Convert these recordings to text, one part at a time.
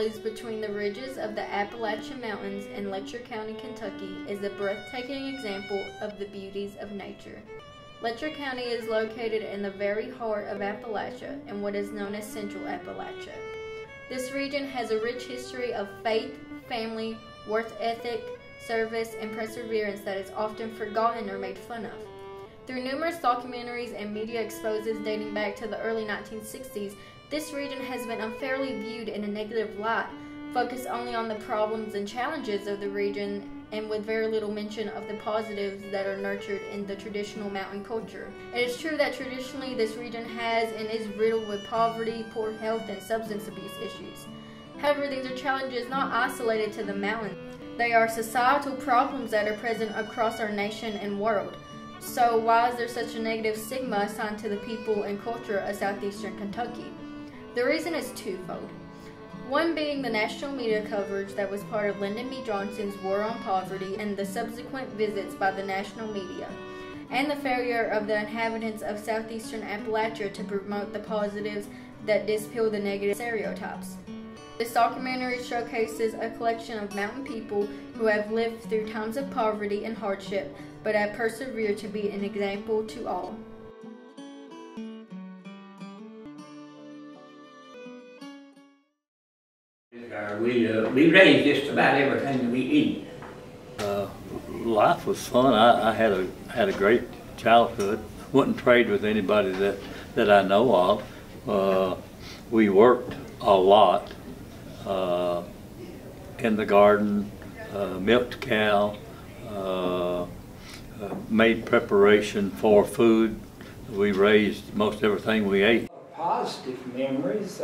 valleys between the ridges of the Appalachian Mountains in Letcher County, Kentucky is a breathtaking example of the beauties of nature. Letcher County is located in the very heart of Appalachia in what is known as Central Appalachia. This region has a rich history of faith, family, work ethic, service, and perseverance that is often forgotten or made fun of. Through numerous documentaries and media exposes dating back to the early 1960s, this region has been unfairly viewed in a negative light, focused only on the problems and challenges of the region and with very little mention of the positives that are nurtured in the traditional mountain culture. It is true that traditionally this region has and is riddled with poverty, poor health, and substance abuse issues. However, these are challenges not isolated to the mountains. They are societal problems that are present across our nation and world. So why is there such a negative stigma assigned to the people and culture of southeastern Kentucky? The reason is twofold. One being the national media coverage that was part of Lyndon B. Johnson's War on Poverty and the subsequent visits by the national media, and the failure of the inhabitants of southeastern Appalachia to promote the positives that dispel the negative stereotypes. This documentary showcases a collection of mountain people who have lived through times of poverty and hardship, but have persevered to be an example to all. We, uh, we raise just about everything that we eat. Uh, life was fun. I, I had a had a great childhood. Wouldn't trade with anybody that that I know of. Uh, we worked a lot uh, in the garden, uh, milked cow, uh, uh, made preparation for food. We raised most everything we ate. Positive memories.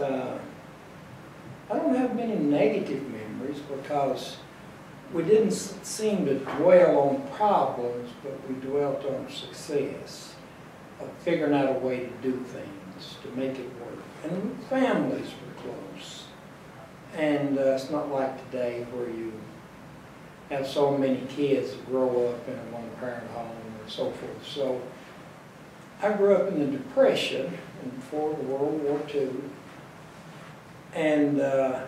I don't have many negative memories because we didn't seem to dwell on problems, but we dwelt on success of figuring out a way to do things, to make it work. And families were close. And uh, it's not like today where you have so many kids that grow up in a one-parent home and so forth. So I grew up in the Depression and before the World War II. And uh,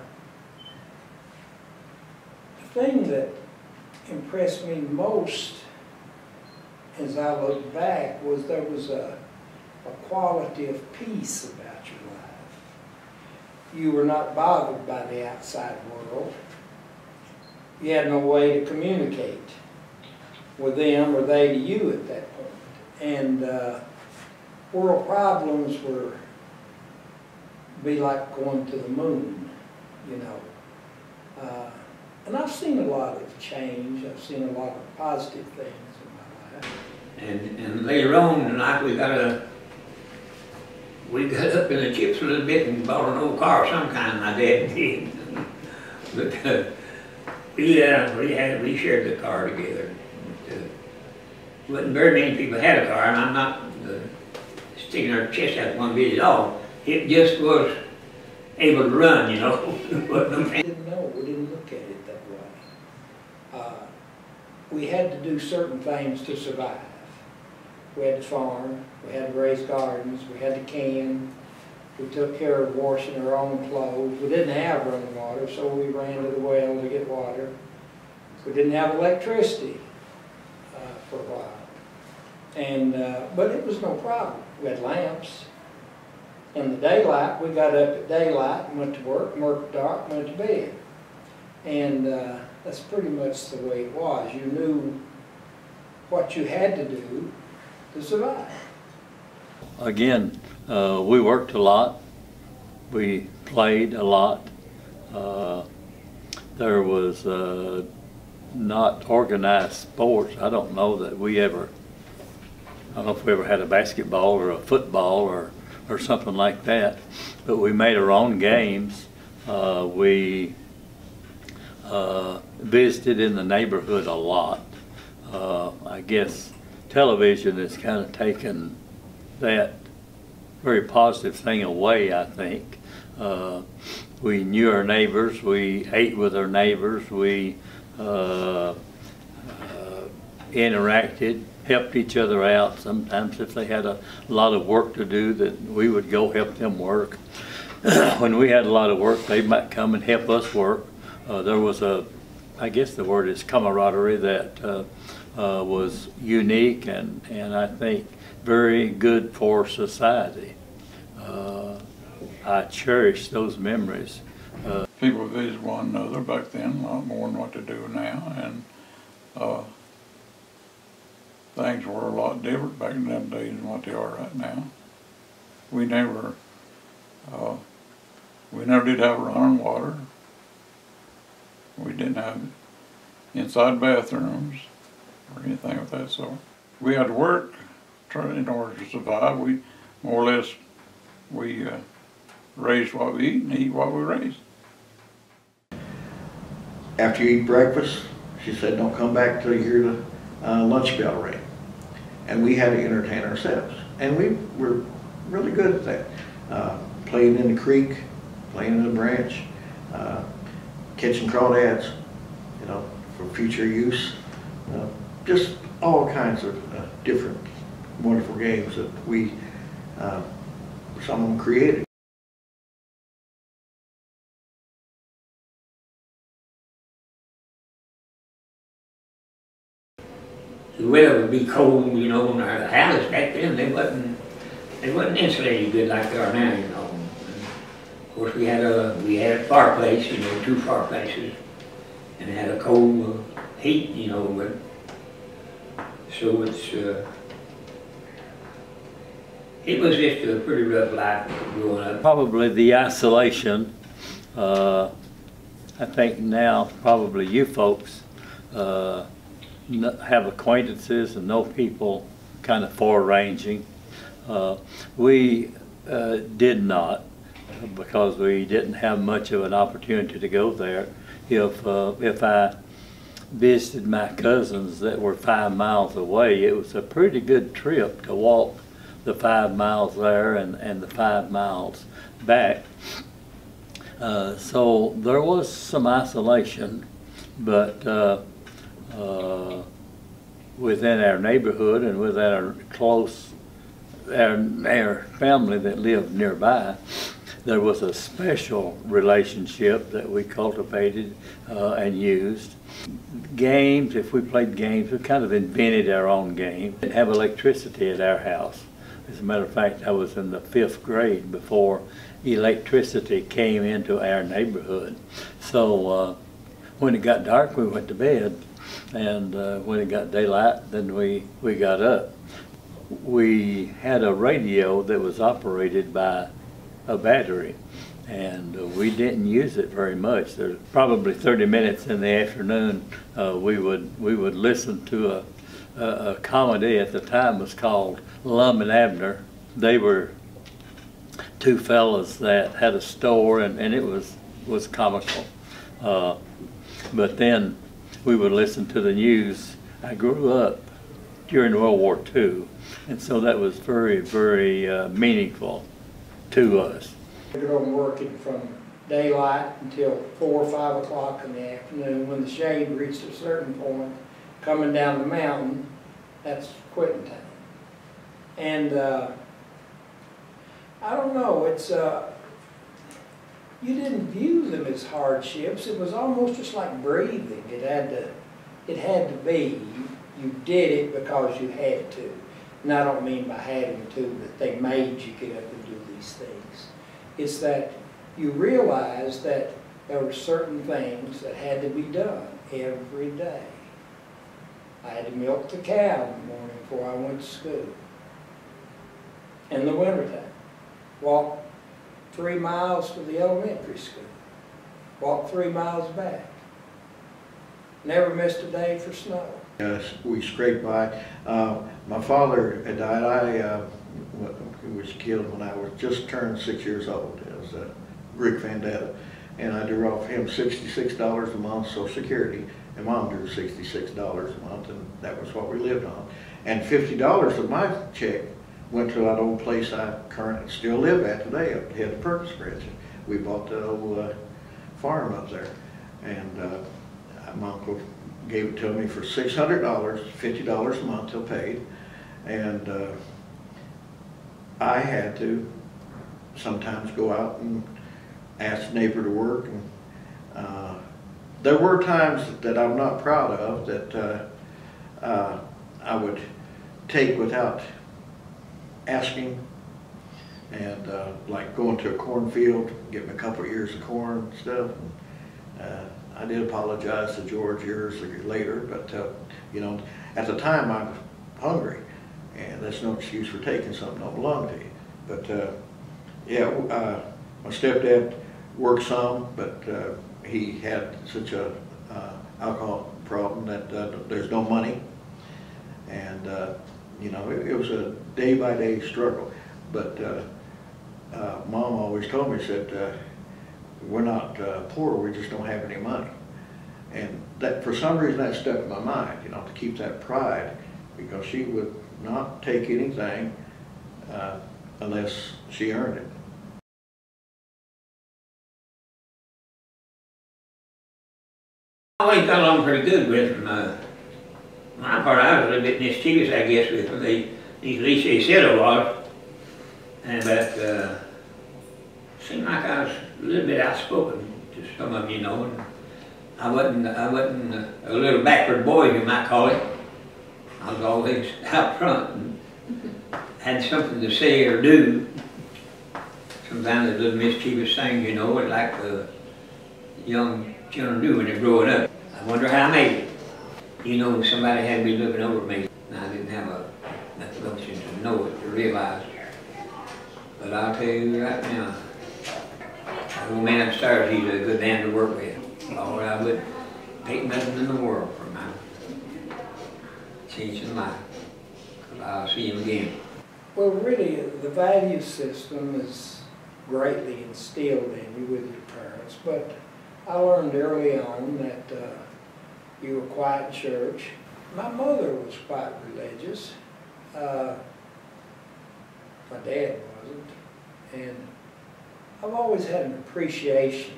the thing that impressed me most as I look back was there was a, a quality of peace about your life. You were not bothered by the outside world. You had no way to communicate with them or they to you at that point. And uh, world problems were be like going to the moon, you know. Uh, and I've seen a lot of change. I've seen a lot of positive things in my life. And, and later on life, we got a, we got up in the chips a little bit and bought an old car of some kind, my dad did. But, uh, we, uh, we had, we shared the car together. But, uh, Wasn't very many people had a car, and I'm not uh, sticking our chest out one bit at all. It just was able to run, you know. We didn't know. We didn't look at it that way. Uh, we had to do certain things to survive. We had to farm. We had to raise gardens. We had to can. We took care of washing our own clothes. We didn't have running water, so we ran to the well to get water. We didn't have electricity uh, for a while. And, uh, but it was no problem. We had lamps. In the daylight, we got up at daylight and went to work, and worked dark, and went to bed. And uh, that's pretty much the way it was. You knew what you had to do to survive. Again, uh, we worked a lot. We played a lot. Uh, there was uh, not organized sports. I don't know that we ever. I don't know if we ever had a basketball or a football or or something like that. But we made our own games. Uh, we uh, visited in the neighborhood a lot. Uh, I guess television has kind of taken that very positive thing away, I think. Uh, we knew our neighbors, we ate with our neighbors, we uh, uh, interacted, helped each other out. Sometimes if they had a lot of work to do, that we would go help them work. when we had a lot of work, they might come and help us work. Uh, there was a, I guess the word is camaraderie that uh, uh, was unique and, and I think very good for society. Uh, I cherish those memories. Uh, people visited one another back then, a lot more than what they do now, and, uh, were a lot different back in them days than what they are right now. We never, uh, we never did have running water. We didn't have inside bathrooms or anything of that sort. We had to work in order to survive. We, more or less, we, uh, raised what we eat and eat what we raised. after you eat breakfast, she said, don't come back till you hear the uh, lunch bell ring. And we had to entertain ourselves. And we were really good at that. Uh, playing in the creek, playing in the branch, uh, catching crawdads, you know, for future use. Uh, just all kinds of uh, different wonderful games that we, uh, some of them created. The weather would be cold, you know, and our houses back then, they wasn't, they wasn't insulated good like they are now, you know. And Of course, we had a, we had a fireplace, you know, two fireplaces, and had a cold heat, you know, but, so it's, uh, it was just a pretty rough life growing up. Probably the isolation, uh, I think now probably you folks, uh, have acquaintances and know people kind of far-ranging. Uh, we, uh, did not, because we didn't have much of an opportunity to go there. If, uh, if I visited my cousins that were five miles away, it was a pretty good trip to walk the five miles there and, and the five miles back. Uh, so there was some isolation, but uh, within our neighborhood and within our close, our, our family that lived nearby, there was a special relationship that we cultivated uh, and used. Games, if we played games, we kind of invented our own game. We didn't have electricity at our house. As a matter of fact, I was in the fifth grade before electricity came into our neighborhood. So uh, when it got dark, we went to bed, and uh, when it got daylight, then we, we got up. We had a radio that was operated by a battery, and uh, we didn't use it very much. Probably 30 minutes in the afternoon, uh, we would we would listen to a, a, a comedy at the time was called Lum and Abner. They were two fellas that had a store, and, and it was was comical. Uh, but then we would listen to the news. I grew up during World War II, and so that was very, very uh, meaningful to us. We on working from daylight until four or five o'clock in the afternoon. When the shade reached a certain point, coming down the mountain, that's quitting time. And, uh, I don't know, it's, uh, you didn't view them as hardships. It was almost just like breathing. It had to, it had to be. You did it because you had to. And I don't mean by having to, that they made you get up and do these things. It's that you realized that there were certain things that had to be done every day. I had to milk the cow in the morning before I went to school. In the wintertime. Walk three miles to the elementary school. Walk three miles back. Never missed a day for snow. Yes, we scraped by. Uh, my father had died. I uh, was killed when I was just turned six years old. It was uh, Rick Vandetta. And I drew off him sixty-six dollars a month Social Security, and Mom drew sixty-six dollars a month, and that was what we lived on. And fifty dollars of my check went to that old place I currently still live at today, up ahead of Perkins Bridge. We bought the old uh, farm up there, and uh, my uncle gave it to me for six hundred dollars, fifty dollars a month till paid, and uh, I had to sometimes go out and ask neighbor to work. And uh, There were times that I'm not proud of that uh, uh, I would take without asking. And uh, like going to a cornfield, getting a couple of ears of corn and stuff. Uh, I did apologize to George years later, but, uh, you know, at the time I was hungry. And that's no excuse for taking something that don't belong to you. But, uh, yeah, uh, my stepdad worked some, but uh, he had such a uh, alcohol problem that uh, there's no money. And, uh, you know, it, it was a day-by-day struggle. But uh, uh, Mom always told me, said, uh, we're not uh, poor, we just don't have any money. And that, for some reason, that stuck in my mind, you know, to keep that pride, because she would not take anything uh, unless she earned it. I always got along pretty good with them. My part, I was a little bit mischievous, I guess, with them. They, least they said I was. And but uh, seemed like I was a little bit outspoken to some of you know. And I wasn't, I wasn't a little backward boy, you might call it. I was always out front and had something to say or do. Sometimes a little mischievous thing, you know, like uh, young children do when they're growing up. I wonder how I made it. You know, somebody had me looking over me, I didn't have a, gumption to know it, to realize. But I'll tell you right now, that old man upstairs, he's a good man to work with. Lord, I would take nothing in the world for my change in life. 'Cause I'll see him again. Well, really, the value system is greatly instilled in you with your parents, but I learned early on that uh, you were quiet in church. My mother was quite religious. Uh, my dad wasn't. And I've always had an appreciation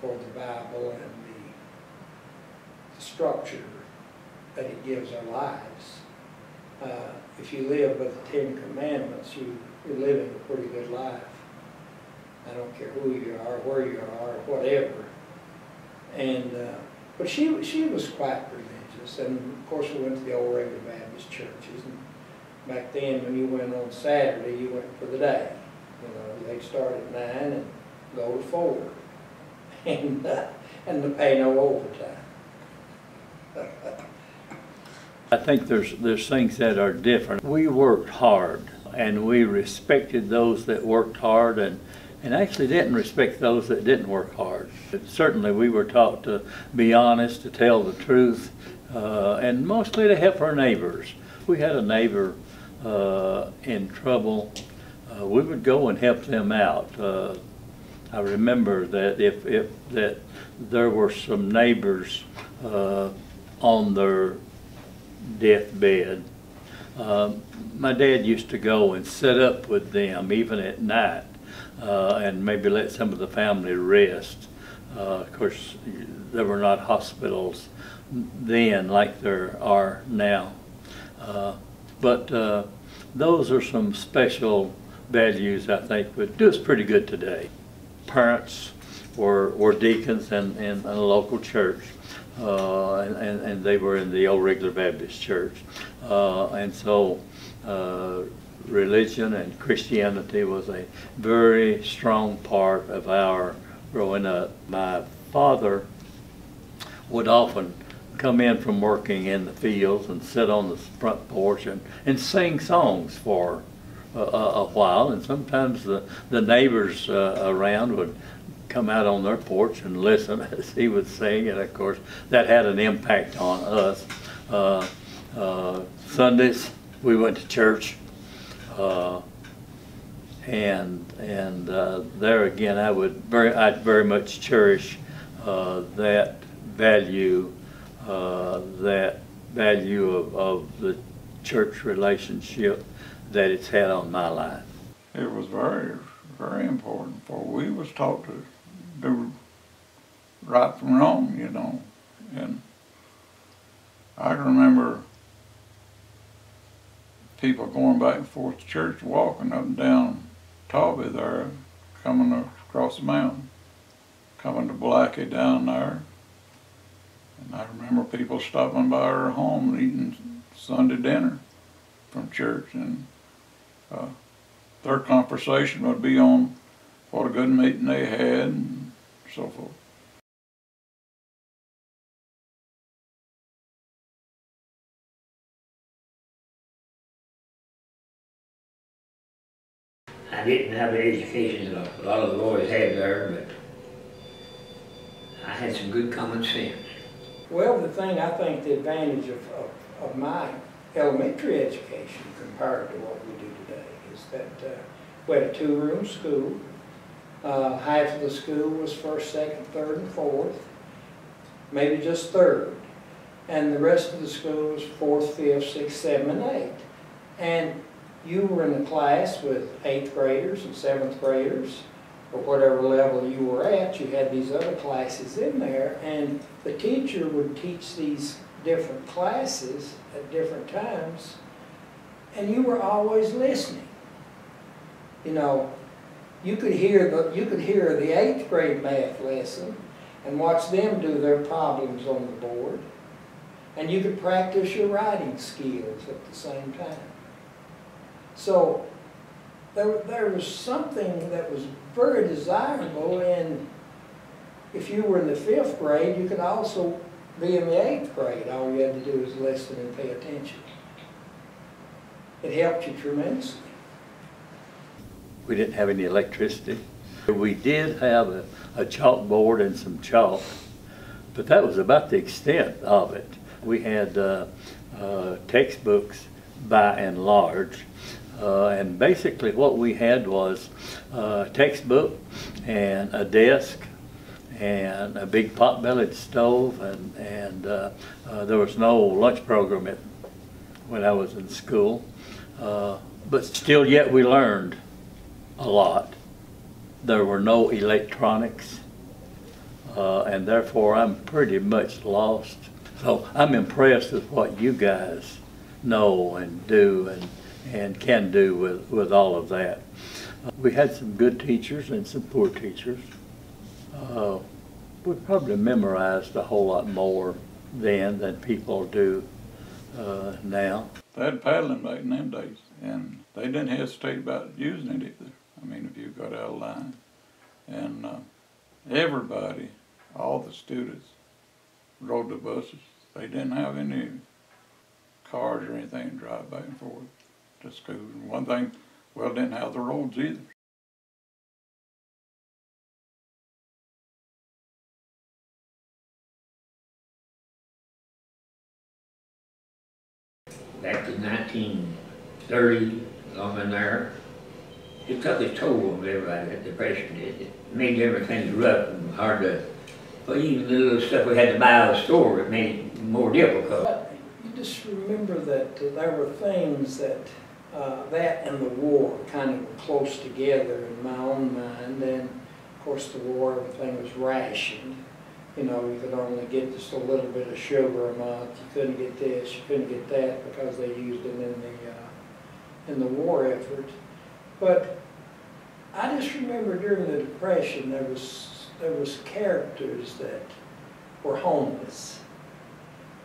for the Bible and the, structure that it gives our lives. Uh, if you live by the Ten Commandments, you, you're living a pretty good life. I don't care who you are, where you are, or whatever. And, uh, but she, she was quite religious, and of course we went to the old regular Baptist churches. And back then, when you went on Saturday, you went for the day. You know, they'd start at nine and go to four, and uh, and to pay no overtime. I think there's, there's things that are different. We worked hard and we respected those that worked hard and, and actually didn't respect those that didn't work hard. But certainly we were taught to be honest, to tell the truth, uh, and mostly to help our neighbors. We had a neighbor uh, in trouble, uh, we would go and help them out. Uh, I remember that if, if, that there were some neighbors uh, on their deathbed. Um, my dad used to go and sit up with them even at night uh, and maybe let some of the family rest. Uh, of course, there were not hospitals then like there are now. Uh, but uh, those are some special values I think would do us pretty good today. Parents were, were deacons in, in a local church uh, and, and they were in the old regular Baptist church. Uh, and so uh, religion and Christianity was a very strong part of our growing up. My father would often come in from working in the fields and sit on the front porch and, and sing songs for a, a, while. And sometimes the, the neighbors uh, around would come out on their porch and listen as he would sing, and of course that had an impact on us. Uh, uh, Sundays we went to church, uh, and and uh, there again I would very I very much cherish uh, that value uh, that value of, of the church relationship that it's had on my life. It was very, very important, for we was taught to do right from wrong, you know. And I can remember people going back and forth to church, walking up and down Tawby there, coming across the mountain, coming to Blackey down there. And I remember people stopping by our home and eating Sunday dinner from church and, uh, their conversation would be on what a good meeting they had and so forth. Didn't have an education that a lot of the boys had there, but I had some good common sense. Well, the thing, I think the advantage of, of, of my elementary education compared to what we do today is that uh, we had a two-room school. Uh, half of the school was first, second, third, and fourth, maybe just third. And the rest of the school was fourth, fifth, sixth, seventh, and eighth. And you were in a class with eighth graders and seventh graders, or whatever level you were at, you had these other classes in there, and the teacher would teach these different classes at different times, and you were always listening. You know, you could hear the, you could hear the eighth grade math lesson and watch them do their problems on the board, and you could practice your writing skills at the same time. So, there, there was something that was very desirable and if you were in the fifth grade, you could also be in the eighth grade. All you had to do was listen and pay attention. It helped you tremendously. We didn't have any electricity. We did have a, a chalkboard and some chalk, but that was about the extent of it. We had uh, uh, textbooks by and large, uh, and basically what we had was a textbook and a desk and a big pot-bellied stove, and, and uh, uh, there was no lunch program at, when I was in school. Uh, but still yet we learned a lot. There were no electronics, uh, and therefore I'm pretty much lost. So I'm impressed with what you guys know and do and, and can do with, with all of that. Uh, we had some good teachers and some poor teachers. Uh, we probably memorized a whole lot more then than people do uh, now. They had paddling back in them days, and they didn't hesitate about using it either. I mean, if you got out of line. And uh, everybody, all the students, rode the buses. They didn't have any cars or anything to drive back and forth to school. And one thing, well, didn't have the roads either. Back to nineteen thirty, along in there, it took its toll on everybody, that depression did. It made everything rough and hard to, well, even the little stuff we had to buy out of the store, it made it more difficult. But you just remember that there were things that, uh, that and the war kind of were close together in my own mind. And of course, the war, everything was rationed. You know, you could only get just a little bit of sugar a month. You couldn't get this, you couldn't get that because they used it in the, uh, in the war effort. But I just remember during the Depression, there was, there was characters that were homeless.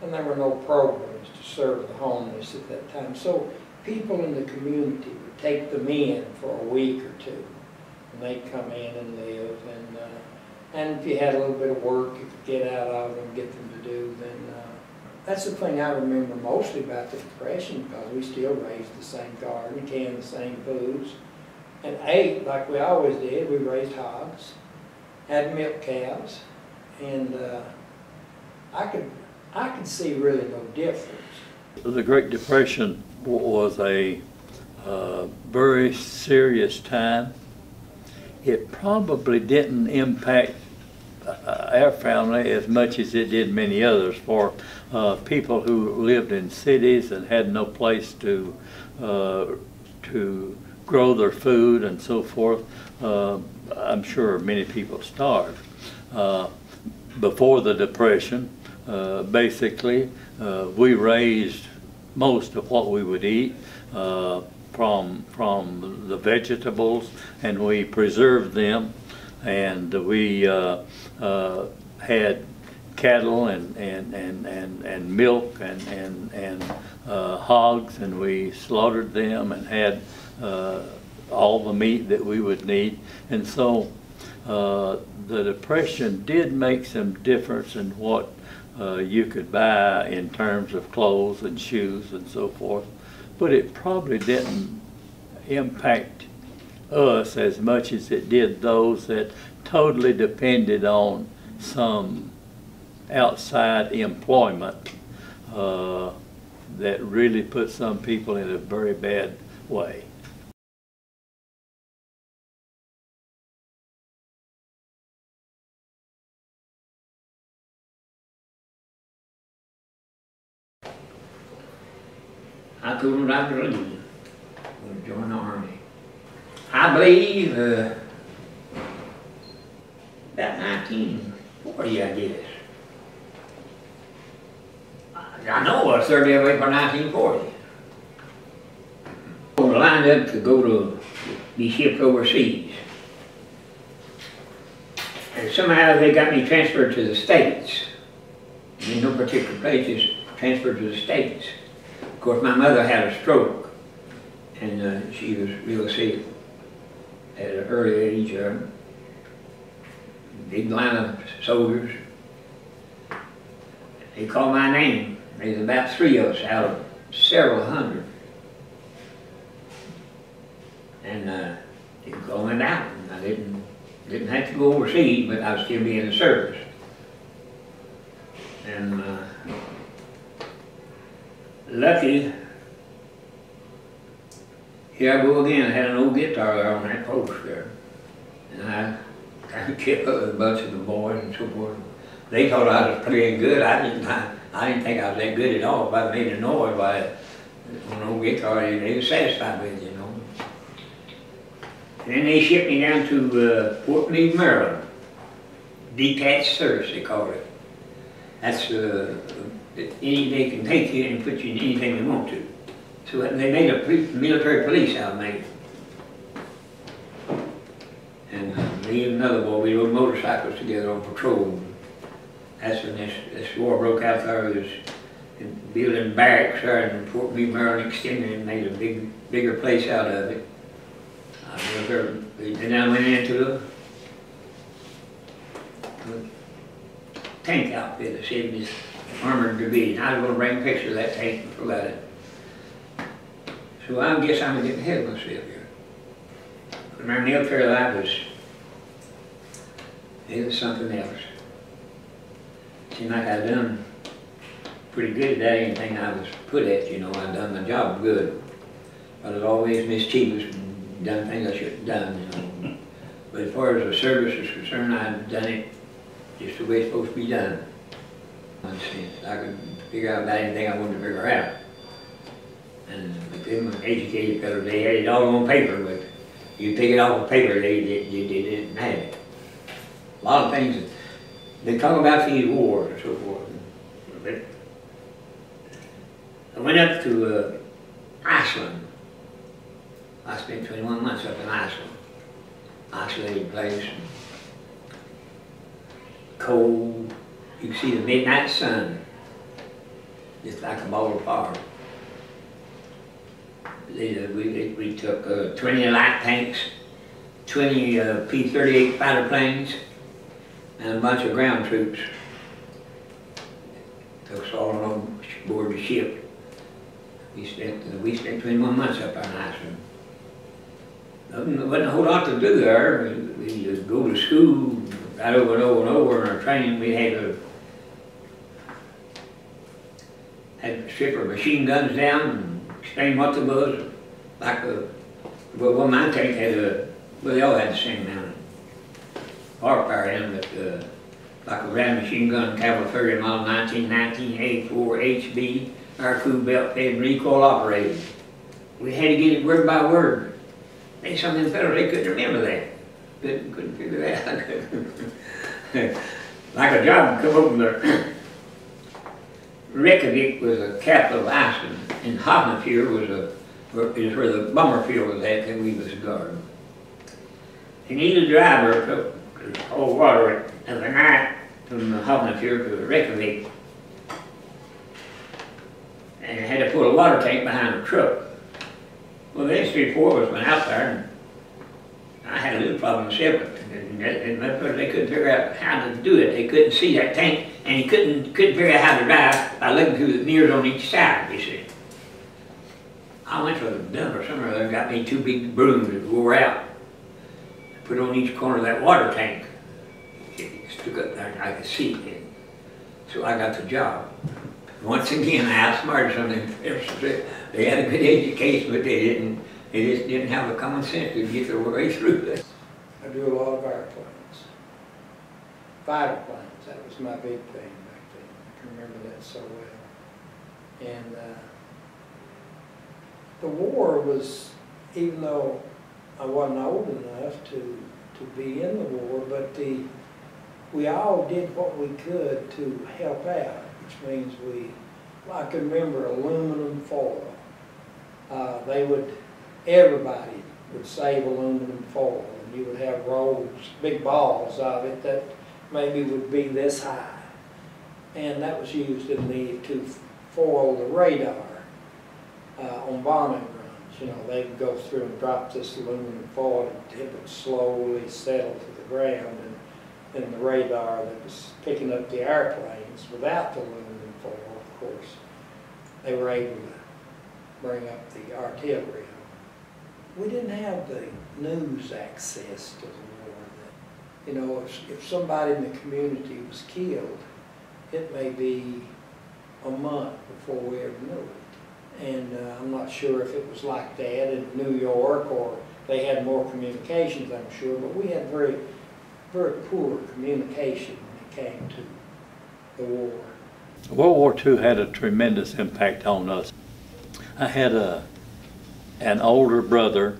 And there were no programs to serve the homeless at that time. So people in the community would take them in for a week or two. And they'd come in and live. And, uh, and if you had a little bit of work you could get out of them, get them to do, then uh, that's the thing I remember mostly about the Depression because we still raised the same garden, canned the same foods, and ate like we always did. We raised hogs, had milk cows, and uh, I could I could see really no difference. The Great Depression was a uh, very serious time. It probably didn't impact uh, our family as much as it did many others. For uh, people who lived in cities and had no place to uh, to grow their food and so forth, uh, I'm sure many people starved. Uh, before the Depression, basically, we raised most of what we would eat. Uh, from, from the vegetables and we preserved them. And we, uh, uh, had cattle and, and, and, and, and milk and, and, and, uh, hogs and we slaughtered them and had, uh, all the meat that we would need. And so, uh, the Depression did make some difference in what uh, you could buy in terms of clothes and shoes and so forth, but it probably didn't impact us as much as it did those that totally depended on some outside employment uh, that really put some people in a very bad way. I told him I was leaving, would join the army. I believe, uh, about nineteen forty, I guess. I I know I was thirty away for nineteen forty. We were lined up to go to be shipped overseas. And somehow they got me transferred to the States. In no particular place, just transferred to the States. Course, my mother had a stroke, and uh, she was real sick at an early age. Uh, big line of soldiers. They called my name. There's about three of us out of several hundred. And uh, they called me out. And I didn't didn't have to go overseas, but I was still be in the service. And uh, lucky, here I go again. I had an old guitar there on that post there. And I kind of kept up with a bunch of the boys and so forth. They thought I was playing good. I didn't, I, I didn't think I was that good at all. If I made a noise by on an old guitar, they, were satisfied with it, you know. And then they shipped me down to uh, Fort Meade, Maryland. Detached service, they called it. That's, uh, any, they can take you and put you in anything they want to. So they made a military police out of me. And uh, me and another boy, we rode motorcycles together on patrol. That's when this, this war broke out there, was building barracks there in Fort Meade, Maryland, extended and made a big, bigger place out of it. I remember, then I went into the tank outfit, the 70th Armored Division. I was gonna bring a picture of that tank and forgot it. So I guess I'm getting ahead of myself here. But my military life was, it was something else. Seemed like I'd done pretty good at that, anything I was put at, you know, I'd done my job good. But I'd always mischievous and done things I shouldn't have done, you know. But as far as the service is concerned, I'd done it just the way it's supposed to be done. I could figure out about anything I wanted to figure out. And with them educated fellows, they had it all on paper, but you pick it off of paper, they, they, they, didn't have it. A lot of things, they talk about these wars and so forth. But I went up to uh, Iceland. I spent 21 months up in Iceland. Isolated place. Cold. You can see the midnight sun. Just like a ball of fire. Uh, we, we took uh, 20 light tanks, 20 uh, P-38 fighter planes, and a bunch of ground troops. Took us all on board the ship. We spent, uh, we spent 21 months up on Iceland. There wasn't a whole lot to do there. We, we just go to school, over and over and over in our training. We had a had strip of machine guns down and explain what it was. Like a, well, one my tank had a, well, they all had the same amount of horsepower in them, but uh, like a Ram machine gun, Caliber 30 model 1919 A4 HB, air cooled belt fed recoil operated. We had to get it word by word. They, some of them fellas, they couldn't remember that. Couldn't, couldn't figure that out. like a job come there. Reykjavik was the capital of Iceland, and Hafnarfjord was a is where the bomber field was at, and we was guarding. He needed a driver to, to oh, hold water in the night from Field to Reykjavik. And had to put a water tank behind a truck. Well, the three, four of us went out there, I had a little problem and, and that's why they couldn't figure out how to do it. They couldn't see that tank, and he couldn't, couldn't figure out how to drive by looking through the mirrors on each side, you see. I went to the dumper somewhere, they got me two big brooms that wore out. Put on each corner of that water tank. It stuck up there, and I could see it. So I got the job. Once again, I outsmarted some of them. They had a good education, but they didn't, they just didn't have the common sense to get their way through this. I do a lot of airplanes. Fighter planes, that was my big thing back then. I can remember that so well. And, uh, the war was, even though I wasn't old enough to, to be in the war, but the, we all did what we could to help out, which means we, I can remember aluminum foil. Uh, they would, everybody would save aluminum foil, and you would have rolls, big balls of it that maybe would be this high. And that was used in the, to foil the radar uh, on bombing runs. You know, they would go through and drop this aluminum foil, and it would slowly settle to the ground, and then the radar that was picking up the airplanes without the aluminum foil, of course, they were able to bring up the artillery. We didn't have the news access to the war. That, you know, if, if somebody in the community was killed, it may be a month before we ever knew it. And uh, I'm not sure if it was like that in New York or they had more communications, I'm sure, but we had very, very poor communication when it came to the war. World War II had a tremendous impact on us. I had a, an older brother.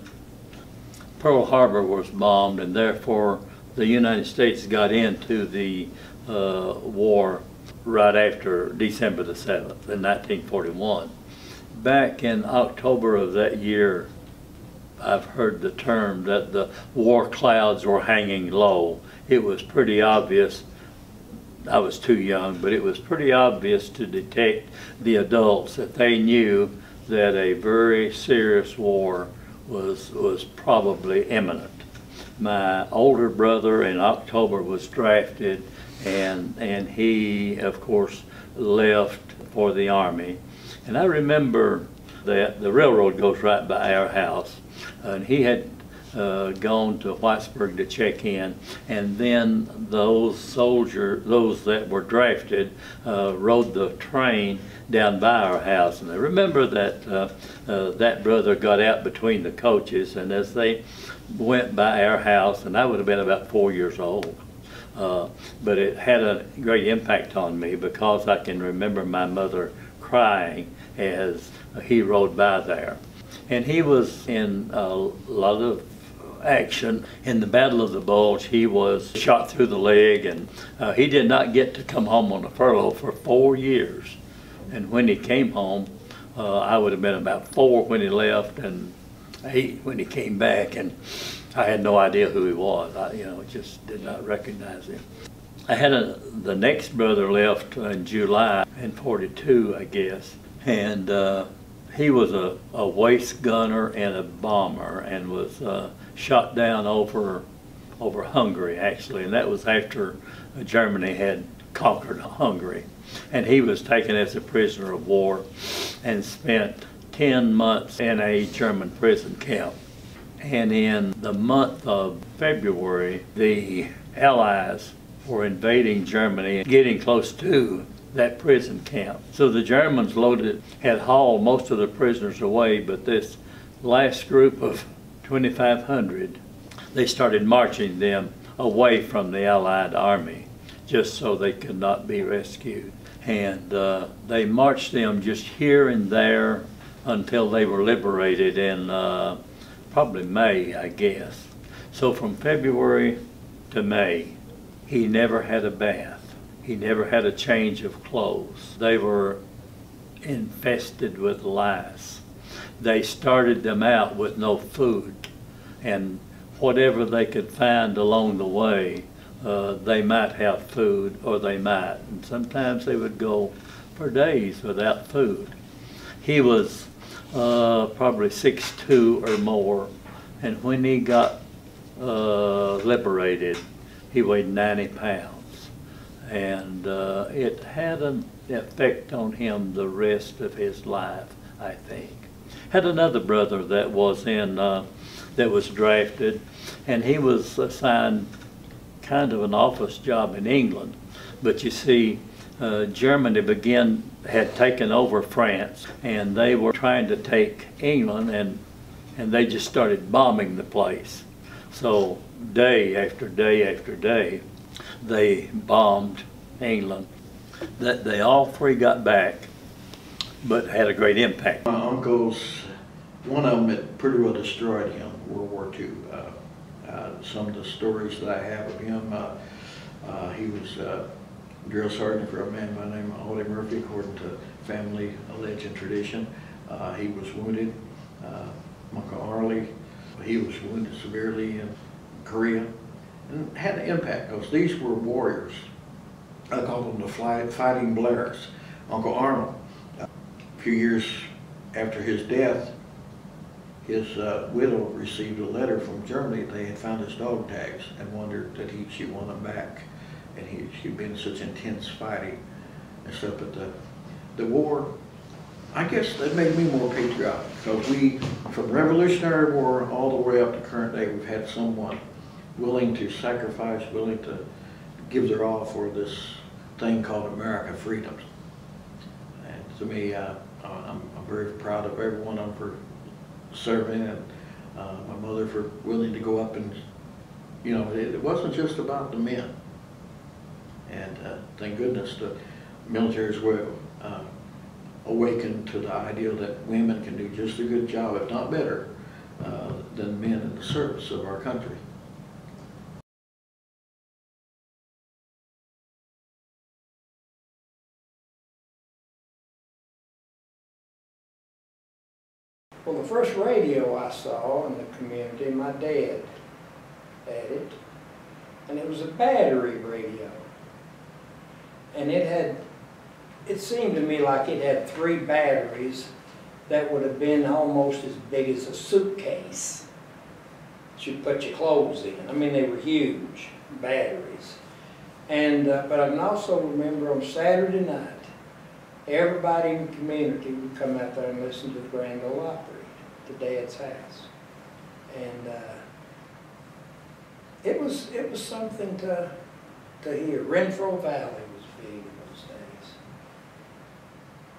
Pearl Harbor was bombed, and therefore the United States got into the uh, war right after December the 7th in 1941. Back in October of that year, I've heard the term that the war clouds were hanging low. It was pretty obvious I was too young, but it was pretty obvious to detect the adults that they knew that a very serious war was was probably imminent. My older brother in October was drafted, and and he of course left for the army. And I remember that the railroad goes right by our house, and he had uh, gone to Whitesburg to check in, and then those soldiers, those that were drafted, uh, rode the train down by our house. And I remember that uh, uh, that brother got out between the coaches, and as they went by our house, and I would have been about four years old. Uh, but it had a great impact on me because I can remember my mother crying as he rode by there. And he was in a lot of action. In the Battle of the Bulge, he was shot through the leg, and uh, he did not get to come home on a furlough for four years. And when he came home, uh, I would have been about four when he left, and eight when he came back, and I had no idea who he was. I, you know, just did not recognize him. I had a, the next brother left in July in 42, I guess, and uh, he was a, a waist gunner and a bomber and was uh, shot down over over Hungary actually, and that was after Germany had conquered Hungary. And he was taken as a prisoner of war and spent 10 months in a German prison camp. And in the month of February, the Allies were invading Germany, and getting close to that prison camp. So the Germans loaded, had hauled most of the prisoners away, but this last group of 2,500, they started marching them away from the Allied army just so they could not be rescued. And uh, they marched them just here and there until they were liberated in uh, probably May, I guess. So from February to May, he never had a bath. He never had a change of clothes. They were infested with lice. They started them out with no food. And whatever they could find along the way, uh, they might have food or they might. And sometimes they would go for days without food. He was uh, probably six two or more, and when he got uh, liberated, he weighed 90 pounds. And uh, it had an effect on him the rest of his life, I think. Had another brother that was in, uh, that was drafted, and he was assigned kind of an office job in England. But you see, uh, Germany began, had taken over France, and they were trying to take England, and, and they just started bombing the place. So day after day after day, they bombed England. That they all three got back, but had a great impact. My uncles, one of them had pretty well destroyed him, World War II. Uh, uh, Some of the stories that I have of him, uh, uh, he was drill sergeant for a man by the name of Audie Murphy, according to family legend tradition. Uh, He was wounded. Uh, Uncle Arlie, he was wounded severely in Korea and had an impact because these were warriors. I call them the fly, fighting Blairs. Uncle Arnold, few years after his death, his uh, widow received a letter from Germany. They had found his dog tags and wondered that he, she want them back. And he, she'd been in such intense fighting and stuff. But the, the war, I guess that made me more patriotic because we, from Revolutionary War all the way up to current day, we've had someone willing to sacrifice, willing to give their all for this thing called America freedoms. And to me, uh, I'm, I'm very proud of every one of them for serving and uh, my mother for willing to go up and, you know, it, it wasn't just about the men. And uh, thank goodness the military's were uh, awakened to the idea that women can do just a good job, if not better, uh, than men in the service of our country. The first radio I saw in the community, my dad had it, and it was a battery radio. And it had, it seemed to me like it had three batteries that would have been almost as big as a suitcase. You'd put your clothes in. I mean, they were huge batteries. And, uh, but I can also remember on Saturday night, everybody in the community would come out there and listen to the Grand Ole Opry to Dad's house. And uh, it was it was something to to hear. Renfro Valley was big in those days,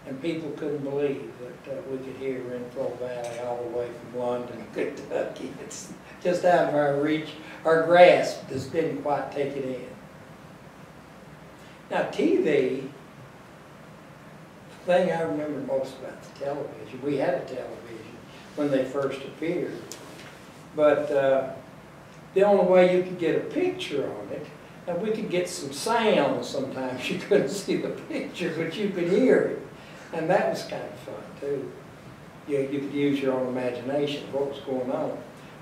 and people couldn't believe that uh, we could hear Renfro Valley all the way from London, Kentucky. It's just out of our reach, our grasp. Just didn't quite take it in. Now TV The thing I remember most about the television, we had a television when they first appeared. But uh, the only way you could get a picture on it, and we could get some sound sometimes. You couldn't see the picture, but you could hear it. And that was kind of fun too. You, you could use your own imagination, what was going on.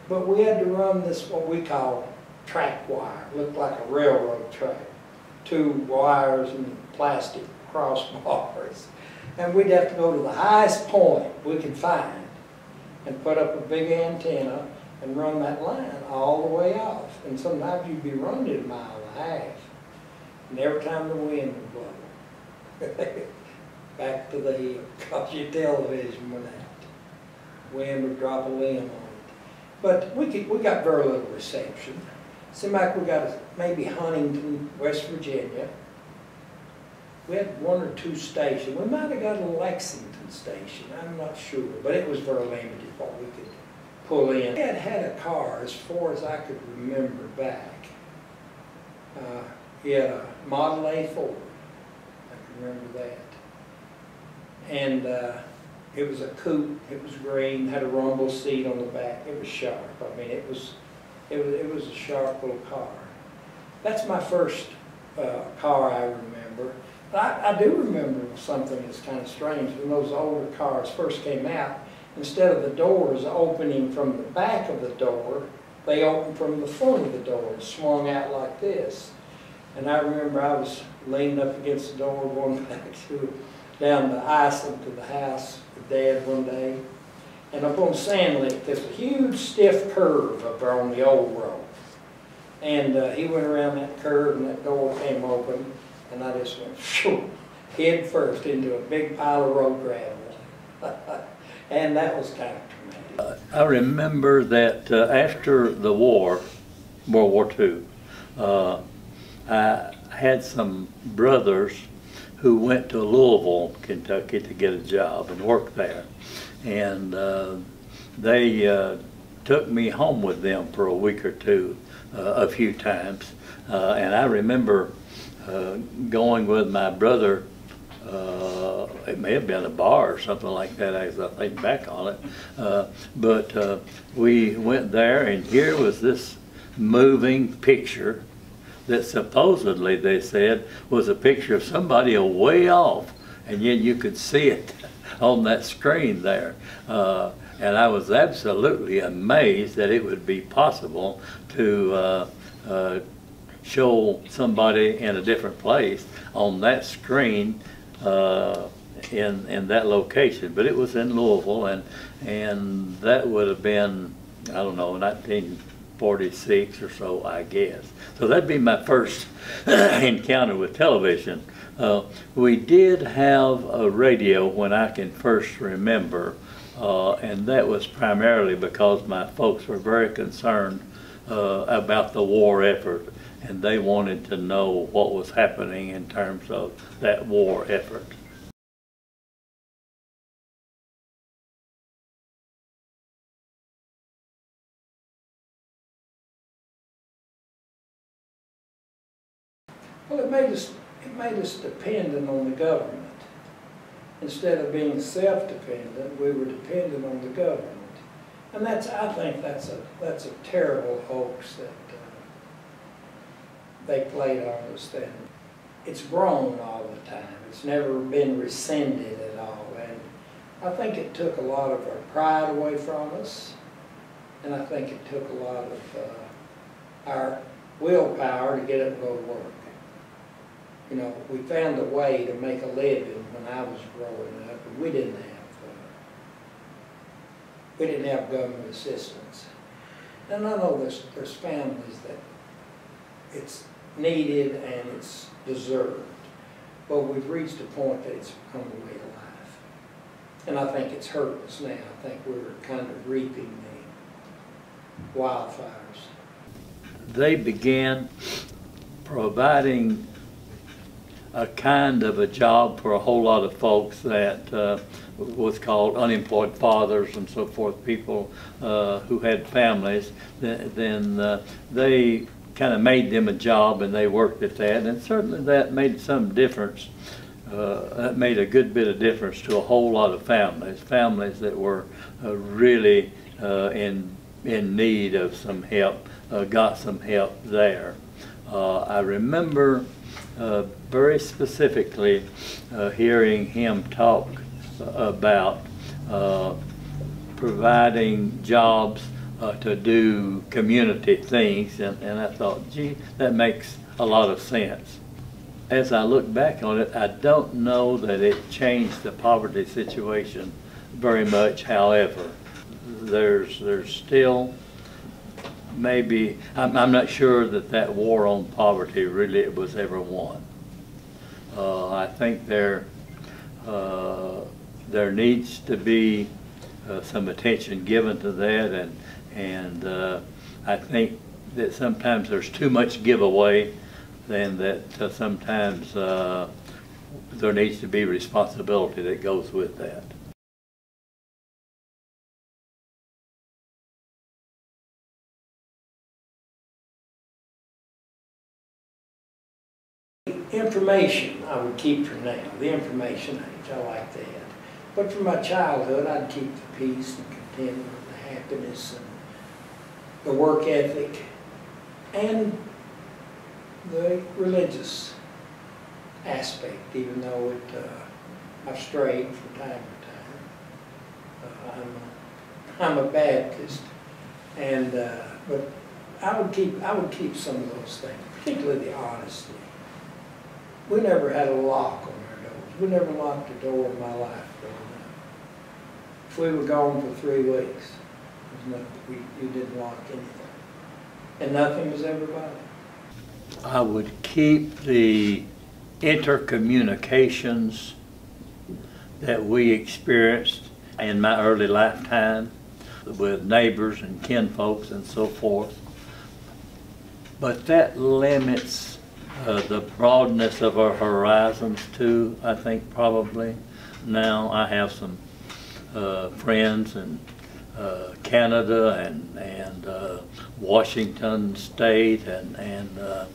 But we had to run this, what we call track wire, looked like a railroad track. Two wires and plastic crossbars. And we'd have to go to the highest point we could find and put up a big antenna and run that line all the way off. And sometimes you'd be running a mile and a half. And every time the wind would blow, back to the because your television went out. Wind would drop a limb on it. But we could, we got very little reception. Seemed like we got maybe Huntington, West Virginia, we had one or two stations. We might have got a Lexington station, I'm not sure, but it was very limited what we could pull in. We had had a car as far as I could remember back. Uh, he had a Model A Ford, I can remember that. And uh, it was a coupe, it was green, had a rumble seat on the back, it was sharp. I mean, it was, it was, it was a sharp little car. That's my first uh, car I remember. I, I do remember something that's kind of strange. When those older cars first came out, instead of the doors opening from the back of the door, they opened from the front of the door, and swung out like this. And I remember I was leaning up against the door going back to, down to Iceland to the house with Dad one day. And up on Sand Lick, there's a huge stiff curve up there on the old road. And uh, he went around that curve and that door came open and I just went shoo, head first into a big pile of road gravel. and that was kind of traumatic. I remember that uh, after the war, World War II, uh, I had some brothers who went to Louisville, Kentucky to get a job and work there. And uh, they uh, took me home with them for a week or two, uh, a few times. Uh, and I remember uh, going with my brother uh, it may have been a bar or something like that as I think back on it. Uh, but uh, we went there, and here was this moving picture that supposedly they said was a picture of somebody away off, and yet you could see it on that screen there. Uh, and I was absolutely amazed that it would be possible to show somebody in a different place on that screen uh, in in that location. But it was in Louisville, and and that would have been I don't know 1946 or so, I guess. So that'd be my first encounter with television. Uh, we did have a radio when I can first remember, uh, and that was primarily because my folks were very concerned uh, about the war effort and they wanted to know what was happening in terms of that war effort. Well, it made us, it made us dependent on the government. Instead of being self-dependent, we were dependent on the government. And that's, I think that's a, that's a terrible hoax that they played on us then. It's grown all the time. It's never been rescinded at all. And I think it took a lot of our pride away from us. And I think it took a lot of uh, our willpower to get up and go to work. You know, we found a way to make a living when I was growing up, and we didn't have uh, we didn't have government assistance. And I know there's there's families that it's needed and it's deserved, but we've reached a point that it's become a way of life. And I think it's hurt us now. I think we're kind of reaping the wildfires. They began providing a kind of a job for a whole lot of folks that uh, was called unemployed fathers and so forth, people uh, who had families, then uh, they kind of made them a job and they worked at that. And certainly that made some difference. Uh, that made a good bit of difference to a whole lot of families, families that were uh, really uh, in, in need of some help, uh, got some help there. Uh, I remember uh, very specifically hearing him talk about providing jobs uh, to do community things, and, and I thought, gee, that makes a lot of sense. As I look back on it, I don't know that it changed the poverty situation very much. However, there's there's still maybe I'm, I'm not sure that that war on poverty really was ever won. Uh, I think there uh, there needs to be uh, some attention given to that and and uh, I think that sometimes there's too much giveaway than that uh, sometimes uh, there needs to be responsibility that goes with that. Information I would keep for now, the information age, I like that. But for my childhood, I'd keep the peace and contentment, the happiness and the work ethic, and the religious aspect, even though it, uh, I've strayed from time to time. Uh, I'm, a- I'm a Baptist, and, uh, but I would keep, I would keep some of those things, particularly the honesty. We never had a lock on our doors. We never locked a door in my life growing up. If we were gone for three weeks, no, we, you didn't lock anything. And nothing was ever bothered. I would keep the intercommunications that we experienced in my early lifetime with neighbors and kinfolks and so forth. But that limits uh, the broadness of our horizons too, I think probably. Now I have some uh, friends in uh, Canada and, and uh, Washington State and, and uh,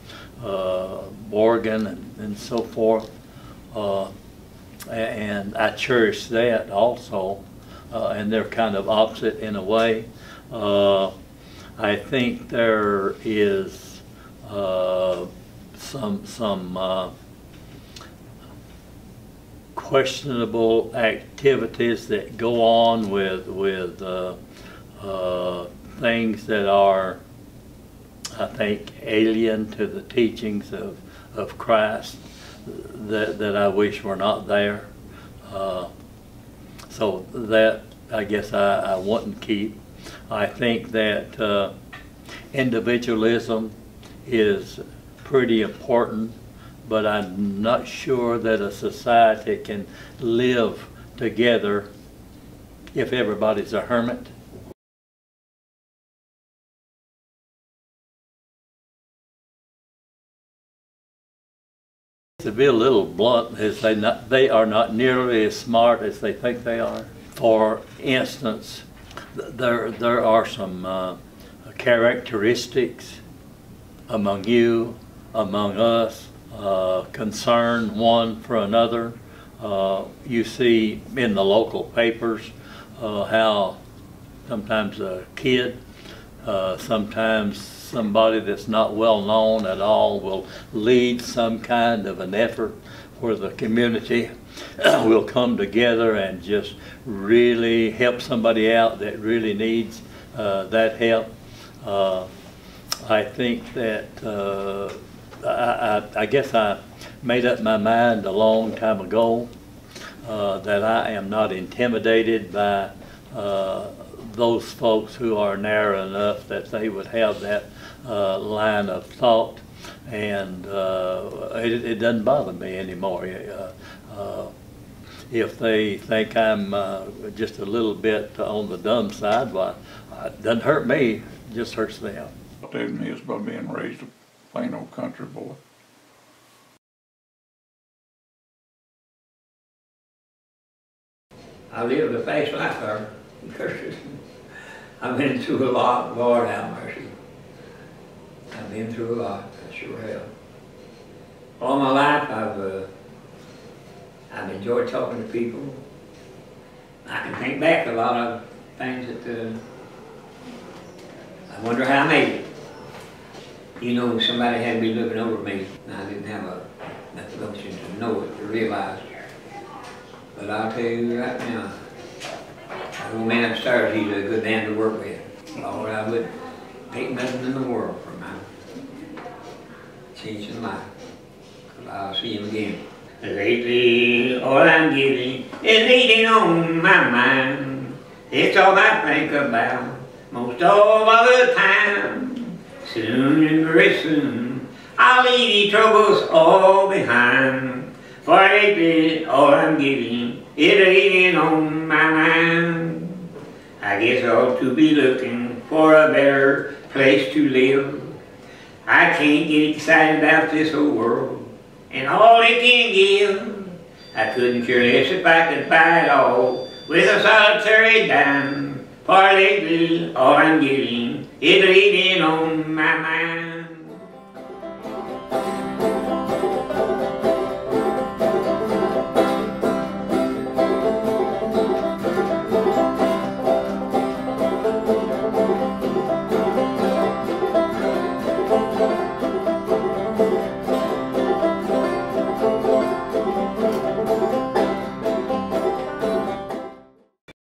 uh, Oregon and, and so forth. Uh, and I cherish that also. And they're kind of opposite in a way. I think there is some some questionable activities that go on with with uh, uh, things that are, I think, alien to the teachings of of Christ that that I wish were not there. Uh, so that I guess I, I wouldn't keep. I think that uh, individualism is pretty important, but I'm not sure that a society can live together if everybody's a hermit. To be a little blunt, is they not, they are not nearly as smart as they think they are. For instance, there, there are some uh, characteristics among you, among us, uh, concern one for another. Uh, you see in the local papers uh, how sometimes a kid, uh, sometimes somebody that's not well known at all will lead some kind of an effort where the community will come together and just really help somebody out that really needs uh, that help. I think that I, I, guess I made up my mind a long time ago uh, that I am not intimidated by uh, those folks who are narrow enough that they would have that uh, line of thought, and uh, it, it doesn't bother me anymore. Uh, uh, if they think I'm just a little bit on the dumb side, well, it doesn't hurt me, it just hurts them. What me is by being raised plain old country boy. I lived a fast life there. I've been through a lot, Lord have mercy. I've been through a lot, I sure have. All my life, I've, uh, I've enjoyed talking to people. I can think back a lot of things that, uh, I wonder how I made it. You know, somebody had be looking over me, and I didn't have a, enough gumption to know it, to realize. But I'll tell you right now, that old man upstairs, he's a good man to work with. Lord, I would take nothing in the world for my changing life. Cause I'll see him again. Lately, all I'm getting is eating on my mind. It's all I think about most all of the time. Soon and very soon, I'll leave troubles all behind. For lately, all I'm getting is eating on my mind. I guess I ought to be looking for a better place to live. I can't get excited about this whole world and all it can give. I couldn't care less if I could buy it all with a solitary dime. For lately, all I'm getting my mind.